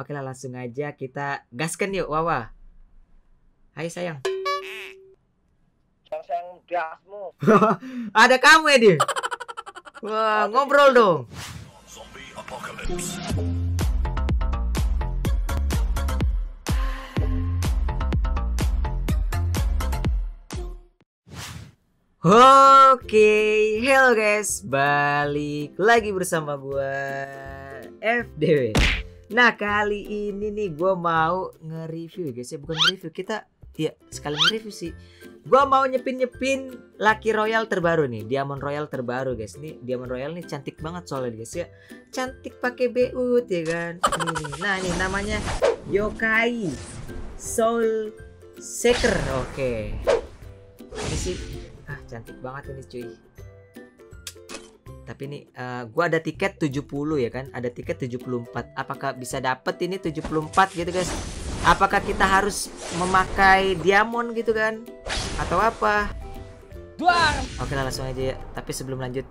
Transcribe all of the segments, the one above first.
Oke lah langsung aja kita gaskan yuk Wawa. Hai sayang. Yang sayang dasmu. Ada kamu ya dia. Wah ngobrol dong. Oke, hello guys, balik lagi bersama gua FDW. Nah kali ini nih gue mau nge-review ya guys ya bukan nge-review kita ya sekali nge-review sih. Gue mau nyepin nyepin Lucky Royal terbaru nih, Diamond Royal terbaru guys. Nih Diamond Royal nih cantik banget soalnya guys ya, cantik pakai beut ya kan. Nih, nah ini namanya Yokai Soul Shaker. Oke, ini sih ah cantik banget ini cuy tapi ini uh, gua ada tiket 70 ya kan? Ada tiket 74 apakah bisa dapet ini 74 gitu guys? Apakah kita harus memakai diamond gitu kan? Atau apa? Duar. oke lah langsung aja ya. Tapi sebelum lanjut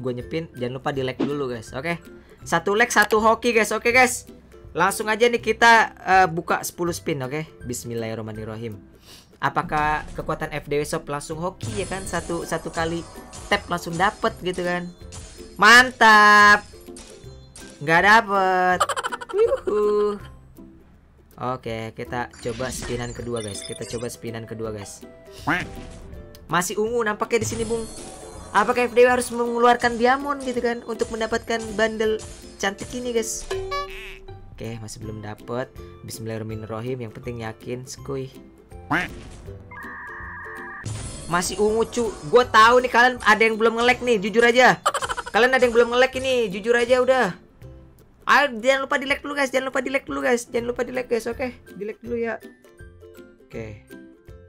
gue nyepin. Jangan lupa di like dulu guys. Oke? Satu like satu hoki guys. Oke guys? Langsung aja nih kita uh, buka 10 spin oke? Bismillahirrahmanirrahim apakah kekuatan FDW Shop langsung hoki ya kan? Satu satu kali tap langsung dapet gitu kan. Mantap! Nggak dapet. Yuhu. oke kita coba spinan kedua guys. Kita coba spinan kedua guys. Masih ungu nampaknya di sini bung. Apakah FDW harus mengeluarkan diamond gitu kan untuk mendapatkan bundle cantik ini guys? Oke masih belum dapet. Bismillahirrahmanirrahim. Yang penting yakin skuy masih ungu cu. Gue tahu nih kalian ada yang belum ngelek nih Jujur aja. Kalian ada yang belum ngelek ini Jujur aja udah. Ayo jangan lupa di like dulu guys. Jangan lupa di like dulu guys. Jangan lupa di like guys Oke? Di like dulu ya. Oke.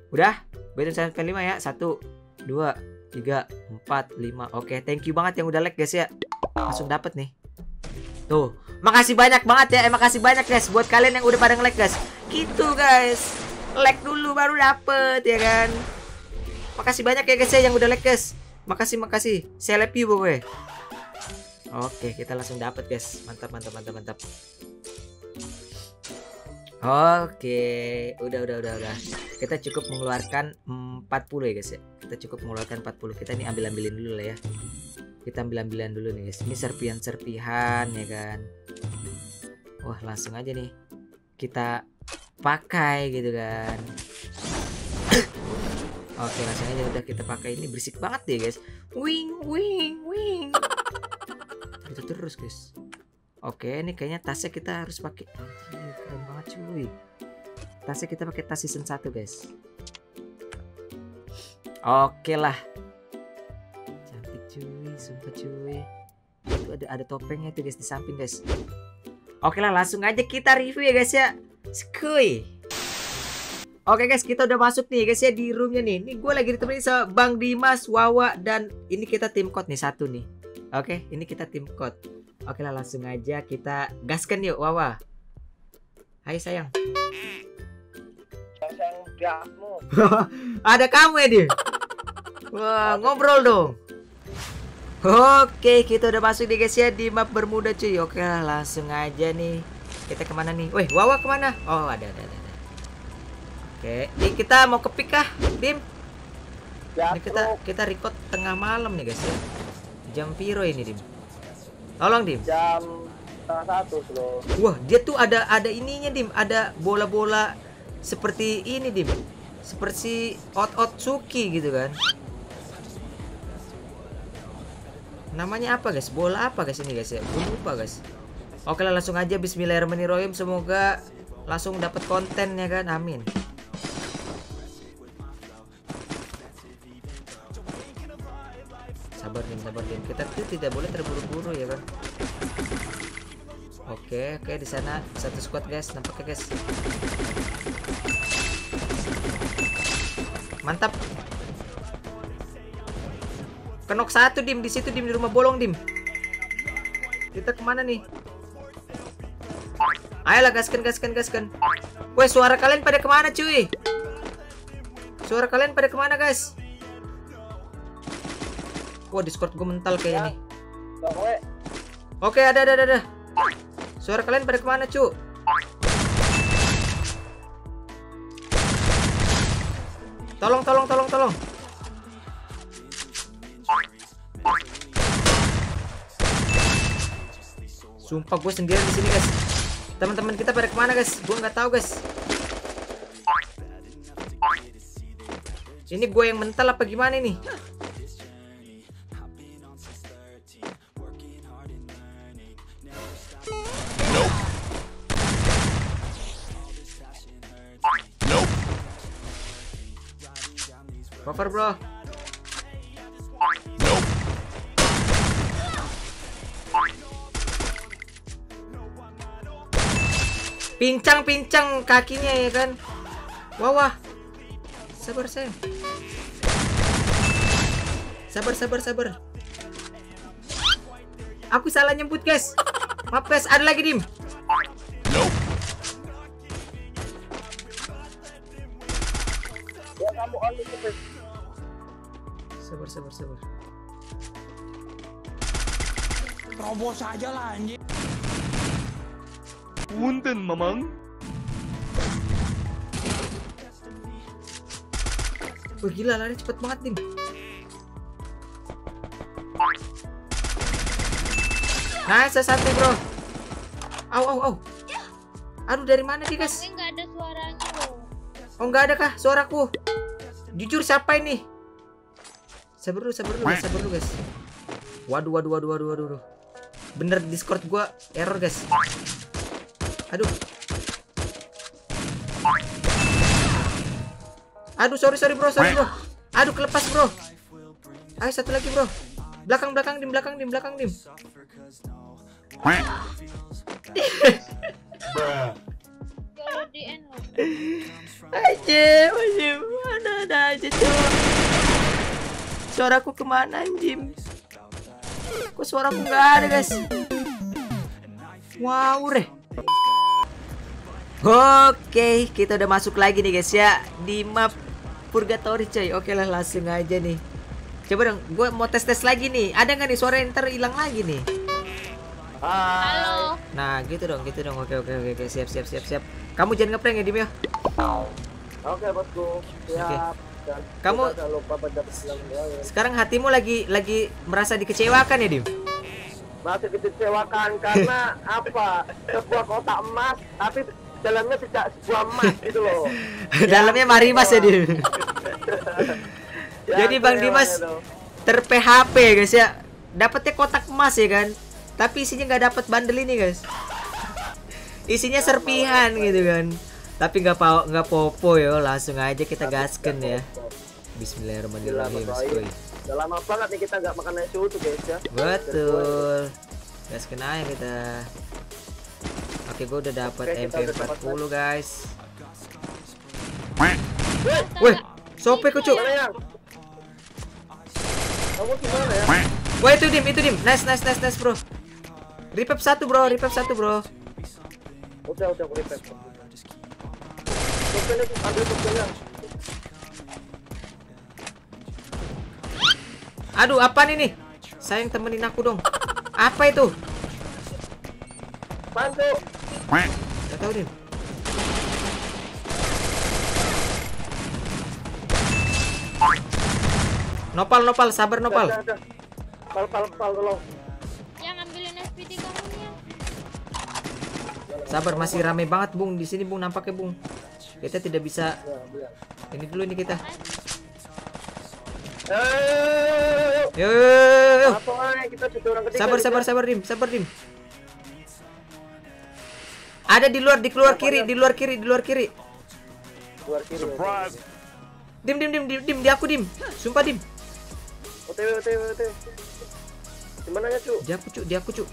Udah? Betul sampai 5 ya. 1 2 3 4 5 Oke thank you banget yang udah like guys ya. Langsung dapet nih. Tuh. Makasih banyak banget ya. Eh, Makasih banyak guys Buat kalian yang udah pada nge-like guys. Gitu guys like dulu baru dapet ya kan? Makasih banyak ya guys ya yang udah like guys. Makasih makasih. Saya love you boy. Oke kita langsung dapet guys. Mantap mantap mantap mantap. Oke udah udah udah udah. Kita cukup mengeluarkan 40 ya guys ya. Kita cukup mengeluarkan 40 kita ini ambil ambilin dulu lah ya. Kita ambil ambilan dulu nih guys. Ini serpihan serpihan ya kan? Wah langsung aja nih. Kita pakai gitu kan. Oke langsung aja udah kita pakai ini berisik banget ya guys. Wing wing wing. Itu terus guys. Oke ini kayaknya tasnya kita harus pakai. Keren banget cuy. Tasnya kita pakai tas season 1 guys. Oke lah. Cantik cuy. Sumpah cuy. Itu ada ada topengnya tuh guys di samping guys. Oke lah langsung aja kita review ya guys ya Skuy. Oke guys, kita udah masuk nih guys ya di roomnya nih. Ini gue lagi ditemenin sama Bang Dimas, Wawa, dan ini kita tim code nih satu nih. Oke, ini kita tim code. Oke lah langsung aja kita gaskan yuk Wawa. Hai sayang. Yang sayang dasmu. Ada kamu ya dia. Wah, ngobrol dong. Oke, kita udah masuk nih guys ya di map Bermuda cuy. Oke lah, langsung aja nih. Kita ke mana nih? Wih, Wawa ke mana? Oh, ada, ada, ada. ada. Oke, ini kita mau ke pick kah, Bim? Ini kita kita record tengah malam nih guys ya. Jam piro ini, Dim? Tolong, Dim. Jam setengah satu slow. Wah, dia tuh ada ada ininya, Dim. Ada bola-bola seperti ini, Dim. Seperti out-out Suki gitu kan. Namanya apa, guys? Bola apa, guys ini, guys ya? Gue lupa, guys. Oke lah langsung aja Bismillahirrahmanirrahim. Semoga langsung dapat konten ya kan Amin. Sabar nih sabar nih Kita tuh tidak boleh terburu-buru ya kan? Oke oke di sana satu squad guys. Nampaknya guys. Mantap. Kenok satu dim. Di situ dim. Di rumah bolong dim. Kita ke mana nih Ayolah gaskan gaskan gaskan. Woi suara kalian pada ke mana cuy? Suara kalian pada ke mana guys? Wah Discord gue mental kayaknya nih. Oke ada ada ada ada. Suara kalian pada ke mana, cu? Tolong, tolong, tolong, tolong. Sumpah gue sendirian di sini, guys. Teman-teman kita pada ke mana, guys? Gue nggak tahu, guys. Ini gue yang mental apa gimana nih? Cover bro. Pincang-pincang kakinya ya kan. Wah wah. Sabar sayang. Sabar sabar sabar. Aku salah nyebut guys. Maaf guys, ada lagi dim. Bes. Sabar sabar sabar. Terobos aja lah anjing. Punten, Mamang. Wah gila lari cepet banget dim. Nice satu bro. Au au au. Aduh dari mana dia guys? Tapi nggak ada suaranya loh. Oh nggak ada kah suaraku? Jujur siapa ini? Sabar dulu, sabar dulu, guys, sabar dulu guys. Waduh, waduh, waduh, waduh, waduh, waduh. Bener Discord gua error guys. Aduh. Aduh, sorry, sorry bro, sorry bro. Aduh, kelepas bro. Ayo satu lagi bro. Belakang, belakang, dim, belakang, dim, belakang, dim. Aja, aja, mana ada aja tuh. Suaraku ke mana anjim? Kok suaraku nggak ada guys? Wow deh. Oke, kita udah masuk lagi nih guys ya di map Purgatory coy. Oke lah langsung aja nih. Coba dong, gue mau tes tes lagi nih. Ada nggak nih suara yang ntar hilang lagi nih? Halo. Nah gitu dong, gitu dong. Oke oke oke, oke. siap siap siap siap. Kamu jangan ngeprank ya Dim ya. Oke bosku. Siap. Dan Kamu- lupa baca bilang ya. Sekarang hatimu lagi lagi merasa dikecewakan ya Dim? Masih dikecewakan karena apa? Sebuah kotak emas tapi dalamnya tidak sebuah emas gitu loh. Dalamnya Marimas ya Dim. Ya, Jadi Bang Dimas ter PHP guys ya. Dapatnya kotak emas ya kan. Tapi isinya nggak dapat bandel ini guys. Isinya serpihan gitu kan. Tapi nggak pa nggak popo yo, langsung aja kita gasken ya. Bismillahirrahmanirrahim. Udah lama banget nih kita nggak makan nasi utuh guys ya. Betul. Gasken aja kita. Oke, gue udah dapat Oke, kita udah dapat MP40 guys. Weh, sope kucu. Kamu gimana ya? Wah itu dim, itu dim. Nice, nice, nice, nice bro. Repep satu bro, repep satu bro. Udah udah tokennya. Aduh, apa nih nih? Sayang temenin aku dong. Apa itu? Bantu. Gak tahu dim. Nopal, nopal, sabar nopal. Pal pal pal tolong. Yang ambilin SPD kamu. Sabar, masih rame banget bung di sini bung nampaknya bung. Kita tidak bisa. Ya. Ini dulu nih kita. Eh, Yo, yo, yo, yo. Sabar, sabar, Jas. sabar dim, sabar dim. Ada di luar, di keluar kiri, di luar kiri, di luar kiri. Luar kiri. Surprise. Dim, dim, dim, dim, dim, di aku dim. Sumpah dim. OTW OTW OTW. Gimana ya, Cuk? Di aku cuk, di aku. Di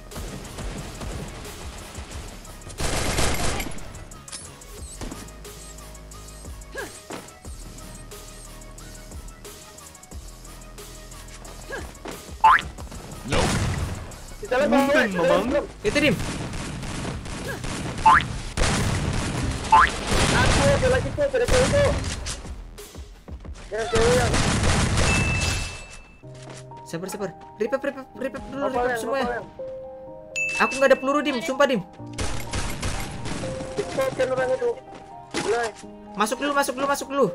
di di dalam. Itu dim. Sabar. Repep, repep, repep dulu, yang semua ya. Aku nggak ada peluru dim, sumpah dim. Masuk dulu, masuk dulu, masuk dulu.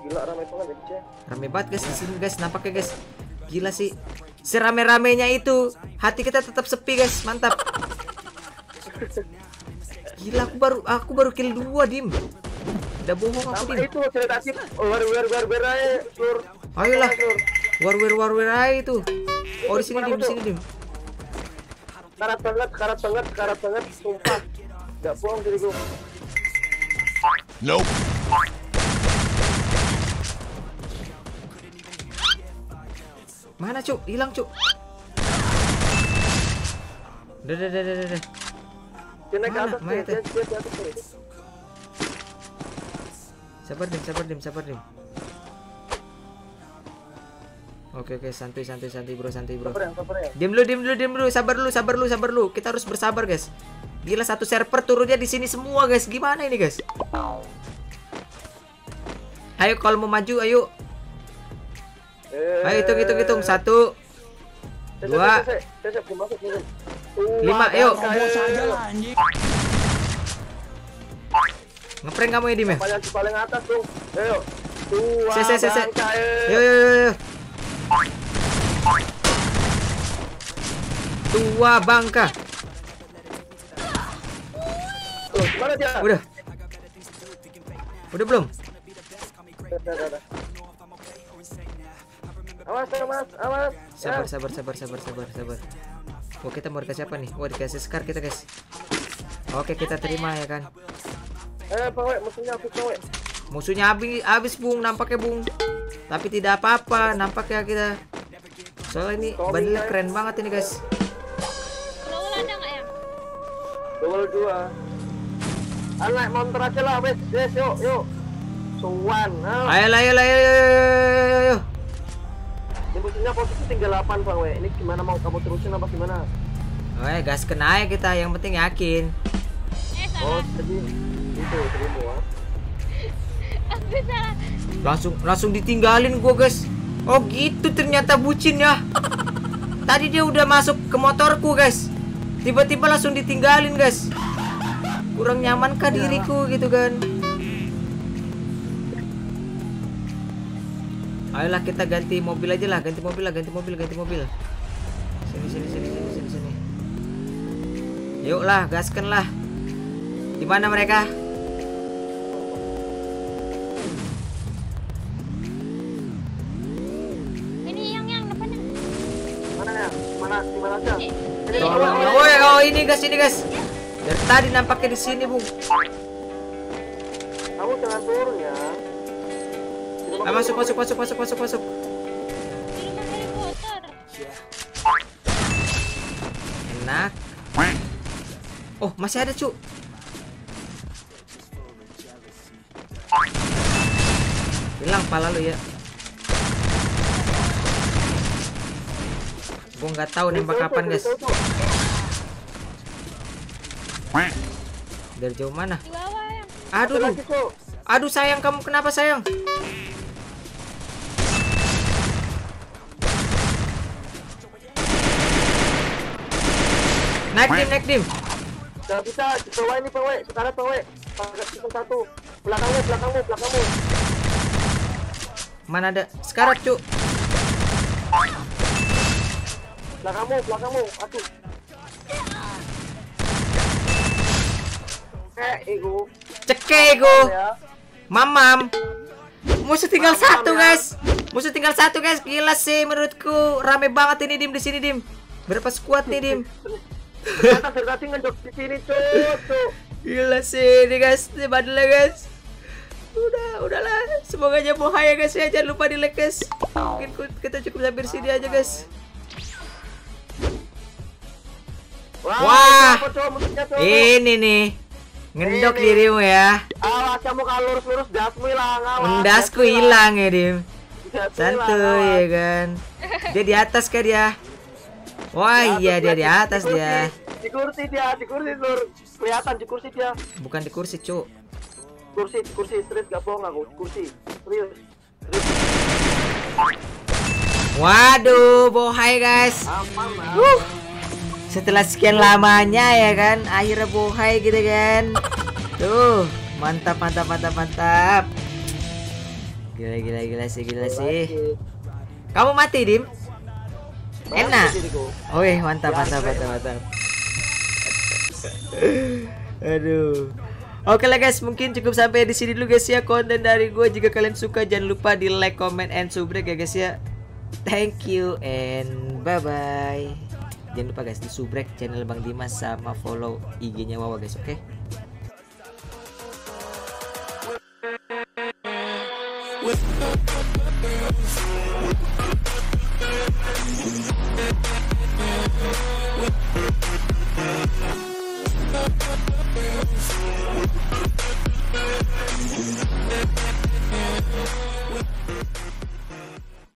gila ramai banget ya. Rame banget guys di sini guys, nampaknya guys. Gila sih. Serame-ramenya itu, hati kita tetap sepi guys, mantap. Gila aku baru aku baru kill dua dim. Udah bohong aku dim. itu. Oh. Ayolah. Sur. Warware warware aja itu. Oh di sini dim, di sini dim. Karat banget, karat banget, karat banget, sumpah. Gak bohong diriku. Nope. Mana cuk? Hilang cuk. Udah, udah, udah, udah, udah. Dia naik ke Mana? atas Mana dia, dia di atas. Sabar dim, sabar dim, sabar dim. Oke oke santuy santuy santuy bro santuy bro. Sabar ya, sabar ya. Diam dulu, diam dulu, diam dulu, sabar dulu, sabar dulu, sabar dulu. Kita harus bersabar, guys. Gila satu server turunnya di sini semua, guys. Gimana ini, guys? Ayo kalau mau maju, ayo. Ayo hitung, hitung, hitung. Satu, dua, lima, ayo. Anjing. ngeprank kamu ya, Dim ya? Paling atas tuh. Ayo. Bangka, eh. Yo, yo, yo. Tua bangka. Dia? Udah. Udah belum? Udah, udah, udah. Awas, awas, awas. Sabar, sabar, sabar, sabar, sabar, sabar. Oh, kita mau dikasih apa nih? Wah, dikasih scar kita, guys. Oke, kita terima ya kan. Eh, Bang Wek, musuhnya habis, Bang Wek. Musuhnya habis, habis Bung, nampaknya Bung. Tapi tidak apa-apa, nampaknya kita. Soalnya ini bandelnya keren banget ini, guys. Lowell ada nggak ya? Double dua. Anak monster aja lah, wes, yes, yuk, yuk. Suwan, ah. Ayo, ayo, ayo, ayo, ayo, ayo, ayo. Ini musuhnya posisi tinggal 8, Bang Wek. Ini gimana mau kamu terusin apa gimana? Oke, gas kena ya kita, yang penting yakin. Eh Oh, salah. jadi itu seribu, ah. Aku salah. Langsung langsung ditinggalin gua, guys. Oh, gitu ternyata bucin ya. Tadi dia udah masuk ke motorku, guys. Tiba-tiba langsung ditinggalin, guys. Kurang nyaman kah diriku gitu kan? Ayolah kita ganti mobil aja lah, ganti mobil lah, ganti mobil, ganti mobil. Sini sini sini sini sini sini. Yuk lah, gaskan lah. Di mana mereka? Mana di mana aja? Wek. oh, ini guys, ini guys. Dari tadi nampaknya di sini, Bung. Kamu jangan turun ya. Ah, masuk, masuk, masuk, masuk, masuk, masuk. Enak. Oh, masih ada, Cuk. Hilang pala lu ya. Gua nggak tahu nembak kapan, guys. Dari jauh mana? Aduh, Satu duh. lagi, Cuk. aduh sayang kamu kenapa sayang? Naik dim, naik dim. Gak bisa, bawah ini Wek. Sekarang Wek. Pakai satu. Belakangmu, belakangmu, belakangmu. Mana ada sekarat, Cuk? Belakangmu, belakangmu. Aduh. Eh, ego. Ya. Mamam. Musuh tinggal Mamam, satu, ya. guys. Musuh tinggal satu, guys. Gila sih menurutku. Rame banget ini dim di sini, dim. Berapa squad nih, dim? Ternyata di sini. Gila sih ini, guys. Ini badelnya, guys. Udah, udahlah. Semoga aja bahaya, guys ya. Jangan lupa di like, guys. Mungkin kita cukup sampai sini aja, guys. Wah, Wah. Cuk. Ini nih. Ngendok Ini. dirimu ya. Awas kamu kalau lurus-lurus dasmu hilang, awas. Mendasku hilang ya, dim. Santuy ya kan. Dia di atas kan dia. Wah iya dia di atas kursi. dia. Di kursi dia, di kursi lur. Kelihatan di kursi dia. Bukan di kursi cuk. Kursi, di kursi serius gak bohong aku, di kursi. Serius. Waduh, bohai guys. Aman lah. Wuh. Setelah sekian lamanya ya kan, akhirnya bohai gitu kan. Tuh, mantap mantap mantap mantap. Gila gila gila sih gila sih. Kamu mati, Dim? Enak. Wih, mantap mantap mantap mantap. Aduh. Oke lah guys, mungkin cukup sampai di sini dulu guys ya konten dari gue. Jika kalian suka jangan lupa di like, comment, and subscribe ya guys ya. Thank you and bye bye. Jangan lupa guys di subscribe channel Bang Dimas sama follow IG-nya Wawa guys, oke? With